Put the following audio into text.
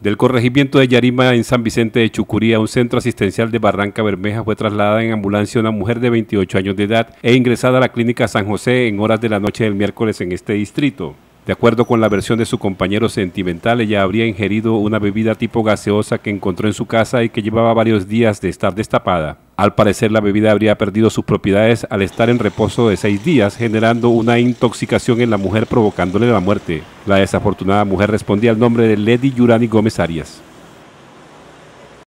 Del corregimiento de Yarima en San Vicente de Chucuría, un centro asistencial de Barranca Bermeja, fue trasladada en ambulancia una mujer de 28 años de edad e ingresada a la clínica San José en horas de la noche del miércoles en este distrito. De acuerdo con la versión de su compañero sentimental, ella habría ingerido una bebida tipo gaseosa que encontró en su casa y que llevaba varios días de estar destapada. Al parecer, la bebida habría perdido sus propiedades al estar en reposo de seis días, generando una intoxicación en la mujer provocándole la muerte. La desafortunada mujer respondía al nombre de Lady Yurani Gómez Arias.